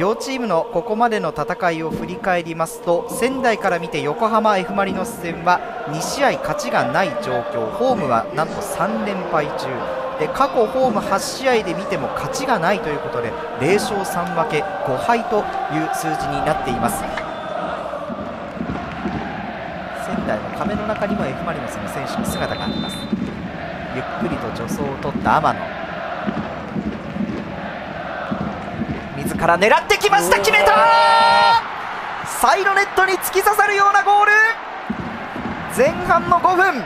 両チームのここまでの戦いを振り返りますと仙台から見て横浜 F・ マリノス戦は2試合勝ちがない状況ホームはなんと3連敗中。で過去ホーム8試合で見ても勝ちがないということで0勝3分け5敗という数字になっています。仙台の壁の中にも F・ マリノスの選手の姿があります。ゆっくりと助走を取った天野。自ら狙ってきました決めたサイドネットに突き刺さるようなゴール。前半の5分。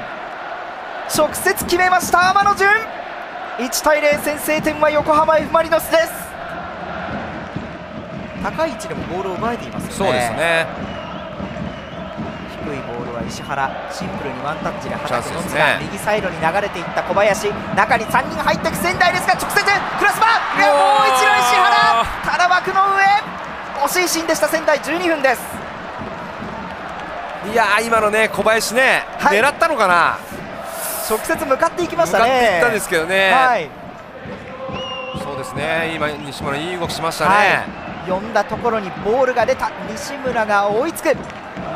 直接決めました天野潤。1対0先制点は横浜 F・ マリノスです。高い位置でもボールを奪えていますよね。そうですね石原。シンプルにワンタッチではたくがね。右サイドに流れていった小林。中に3人入っていく仙台ですが直接クラスバー。もう一度石原。ただ枠の上。惜しいシーンでした。仙台12分です。いやー今のね小林ね、はい。狙ったのかな？直接向かっていきましたね。たんですけどね、はい。そうですね。今西村いい動きしましたね、はい。呼んだところにボールが出た。西村が追いつく。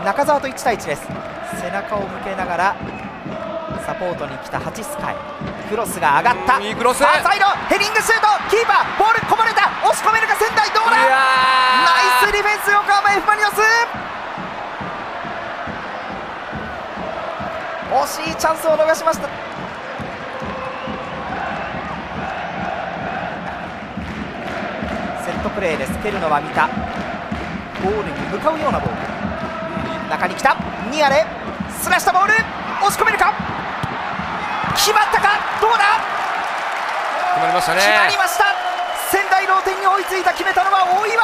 中澤と1対1です背中を向けながらサポートに来たハチスカイ。クロスが上がった。うんいいクロス。サイド。ヘディングシュート。キーパー。ボールこぼれた。押し込めるか仙台どうだ？ナイスディフェンス横浜 F・ マリノス。惜しいチャンスを逃しました。セットプレーです。蹴るのは三田。ゴールに向かうようなボール。中に来た。ニアレスラしたボール。押し込めるか？決まったか？どうだ？決まりましたね。決まりました。仙台同点に追いついた決めたのは大岩。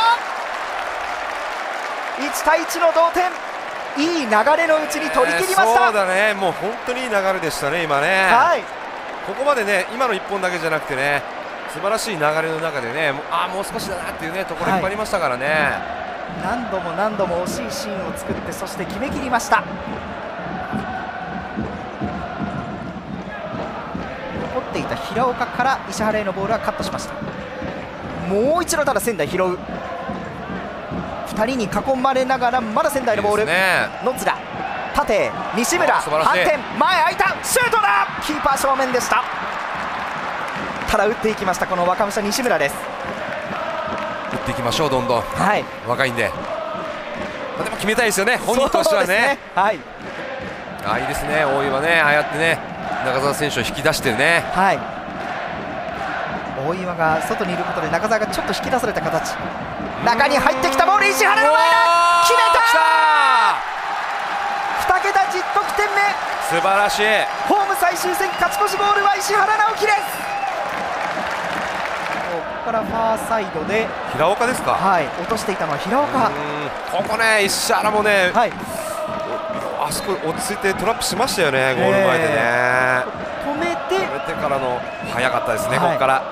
1対1の同点。いい流れのうちに取り切りました、えーそうだね。もう本当にいい流れでしたね今ね、はい。ここまでね今の1本だけじゃなくてね素晴らしい流れの中でねもうあーもう少しだなっていうねところいっぱいありましたからね、何度も何度も惜しいシーンを作ってそして決めきりましたっていた平岡から石原へのボールはカットしました。もう一度ただ仙台拾う。2人に囲まれながらまだ仙台のボール。いいですね。野津田。縦西村。反転。前空いた。シュートだ。キーパー正面でした。ただ打っていきましたこの若武者西村です。打っていきましょうどんどん。はい。若いんで、まあでも決めたいですよね。本人としてはそうですね。はい。あーいいですね。大岩ね。ああやってね中澤選手を引き出してね。はい。大岩が外にいることで中澤がちょっと引き出された形。中に入ってきたボール石原の前だ。決めた！2桁10得点目。素晴らしい。ホーム最終戦勝ち越しゴールは石原直樹です。ここからファーサイドで、平岡ですか？はい、落としていたのは平岡、うん。ここね石原もね、はい、あそこ落ち着いてトラップしましたよねゴール前でね、止めて止めてからの早かったですね、はいここから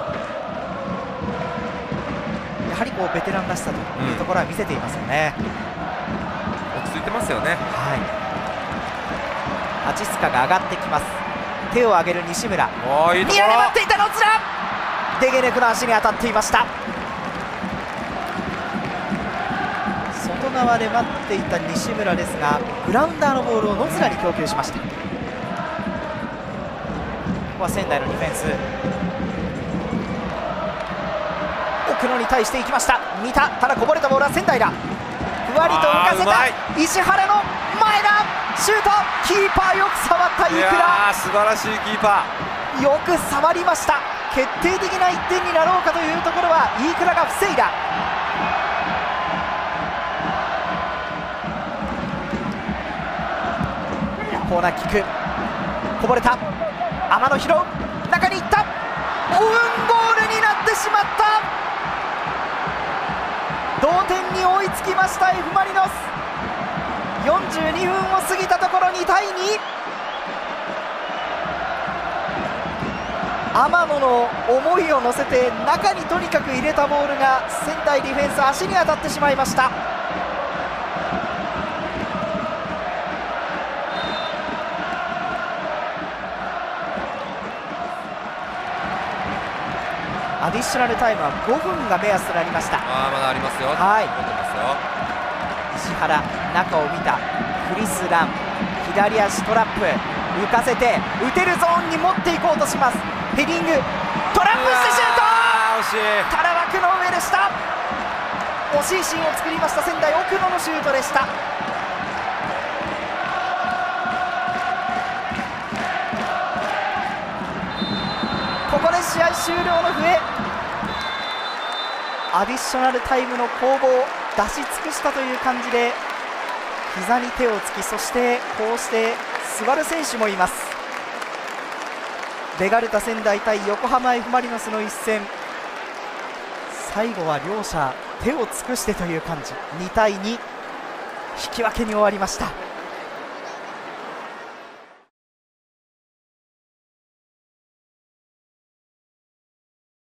やはりこうベテランらしさというところは見せていますよね。落ち着いてますよねはい。ハチスカが上がってきます。手を上げる西村。いいところニアで待っていた野津田。デゲネクの足に当たっていました。側で待っていた西村ですが、グラウンダーのボールを野津田に供給しました。ここは仙台のディフェンス。奥野に対していきました。三田、ただこぼれたボールは仙台だ。ふわりと浮かせた。石原の前だ。シュート。キーパーよく触った。飯い倉素晴らしいキーパよく触りました。決定的な1点になろうかというところは飯倉が防いだコーナーキック。こぼれた。天野拾う中に行った。オウンゴールになってしまった。同点に追いつきました。F・ マリノス。42分を過ぎたところ2対2天野の思いを乗せて中にとにかく入れたボールが仙台ディフェンス足に当たってしまいました。デディショナルタイムは5分が目安となりました。ああまだありますよ。はい。石原中を見たクリスラン。左足トラップ。浮かせて打てるゾーンに持っていこうとします。ヘディング。トラップしてシュート。あー惜しい。ただ枠の上でした。惜しいシーンを作りました。仙台奥野のシュートでした。ここで試合終了の笛アディショナルタイムの攻防を出し尽くしたという感じで膝に手をつきそしてこうして座る選手もいます。ベガルタ仙台対横浜 F・ マリノスの一戦。最後は両者手を尽くしてという感じ。2対2引き分けに終わりました。